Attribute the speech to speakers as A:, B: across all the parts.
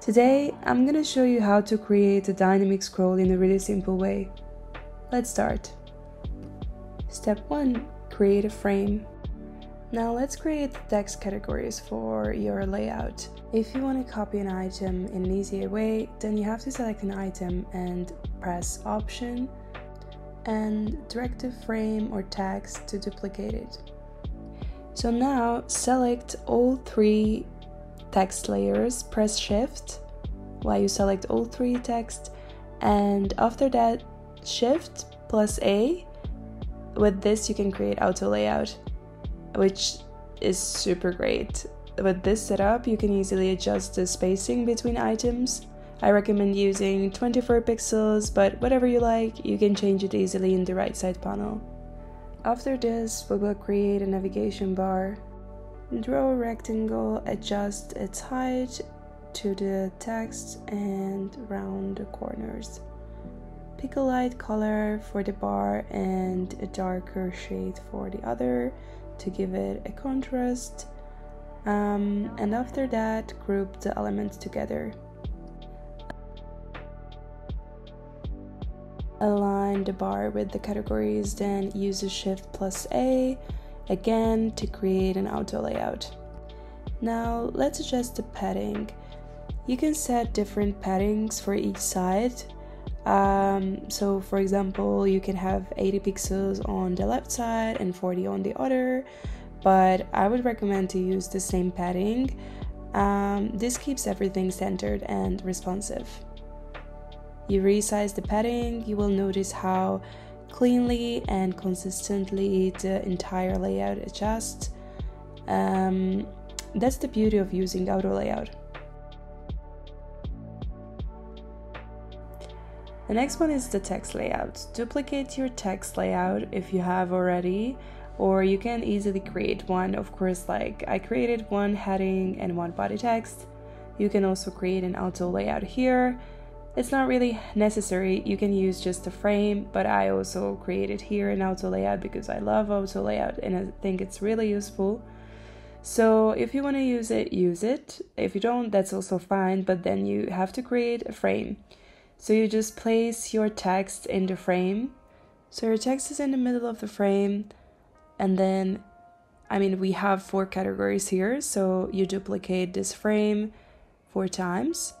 A: Today, I'm gonna show you how to create a dynamic scroll in a really simple way. Let's start. Step 1. Create a frame. Now let's create the text categories for your layout. If you want to copy an item in an easier way, then you have to select an item and press Option and drag the frame or text to duplicate it. So now select all three text layers, press shift while you select all three text and after that shift plus A. With this you can create auto layout which is super great. With this setup you can easily adjust the spacing between items. I recommend using 24 pixels but whatever you like you can change it easily in the right side panel. After this we will create a navigation bar Draw a rectangle, adjust its height to the text and round the corners. Pick a light color for the bar and a darker shade for the other to give it a contrast. Um, and after that, group the elements together. Align the bar with the categories, then use a shift plus A again to create an auto layout. Now let's adjust the padding. You can set different paddings for each side. Um, so, for example, you can have 80 pixels on the left side and 40 on the other, but I would recommend to use the same padding. Um, this keeps everything centered and responsive. You resize the padding, you will notice how cleanly and consistently the entire layout adjusts. Um, that's the beauty of using auto layout. The next one is the text layout. Duplicate your text layout if you have already, or you can easily create one. Of course, like I created one heading and one body text. You can also create an auto layout here it's not really necessary, you can use just a frame, but I also created here an auto layout because I love auto layout and I think it's really useful. So if you want to use it, use it. If you don't, that's also fine, but then you have to create a frame. So you just place your text in the frame. So your text is in the middle of the frame, and then, I mean, we have four categories here, so you duplicate this frame four times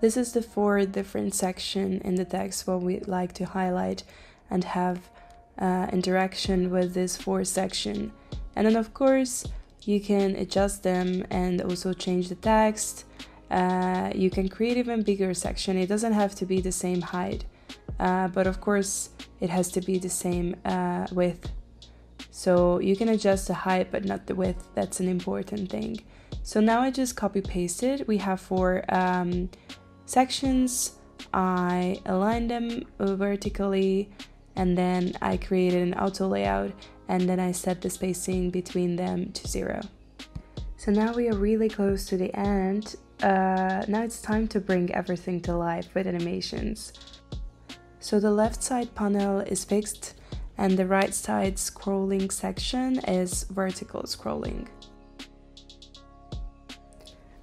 A: this is the four different section in the text what we'd like to highlight and have uh, interaction with this four section. And then of course you can adjust them and also change the text. Uh, you can create even bigger section. It doesn't have to be the same height, uh, but of course it has to be the same uh, width. So you can adjust the height but not the width. That's an important thing. So now I just copy pasted. We have four um, sections. I aligned them vertically and then I created an auto layout and then I set the spacing between them to zero. So now we are really close to the end. Uh, now it's time to bring everything to life with animations. So the left side panel is fixed and the right side scrolling section is vertical scrolling.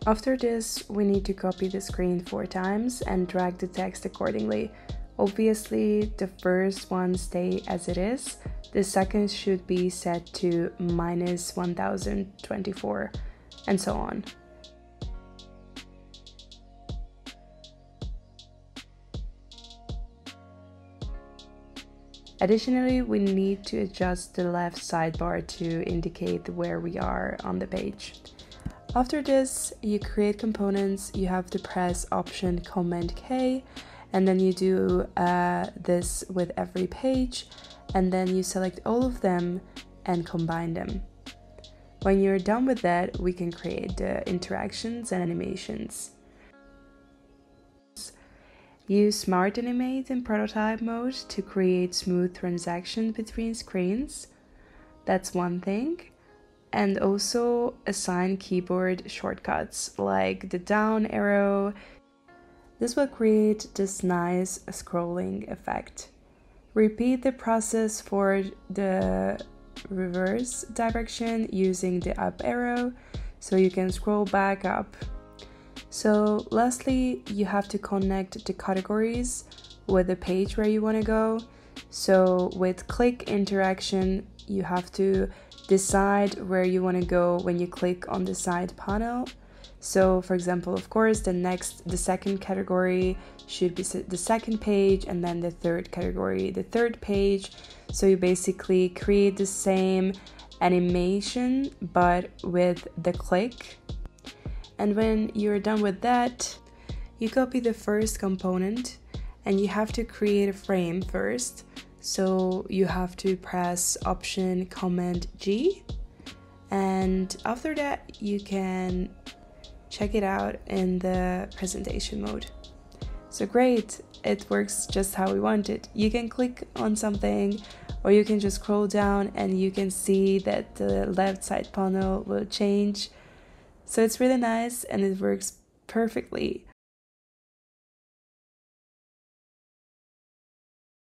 A: After this, we need to copy the screen four times and drag the text accordingly. Obviously, the first one stay as it is, the second should be set to minus 1024, and so on. Additionally, we need to adjust the left sidebar to indicate where we are on the page. After this, you create components, you have to press Option Command K, and then you do uh, this with every page, and then you select all of them and combine them. When you're done with that, we can create the interactions and animations. Use Smart Animate in prototype mode to create smooth transactions between screens. That's one thing and also assign keyboard shortcuts like the down arrow. This will create this nice scrolling effect. Repeat the process for the reverse direction using the up arrow so you can scroll back up. So, lastly, you have to connect the categories with the page where you want to go. So, with click interaction, you have to decide where you want to go when you click on the side panel. So, for example, of course, the next, the second category should be the second page, and then the third category, the third page. So, you basically create the same animation but with the click. And when you're done with that, you copy the first component and you have to create a frame first. So you have to press Option Command G, and after that, you can check it out in the presentation mode. So great, it works just how we want it. You can click on something or you can just scroll down and you can see that the left side panel will change. So it's really nice and it works perfectly.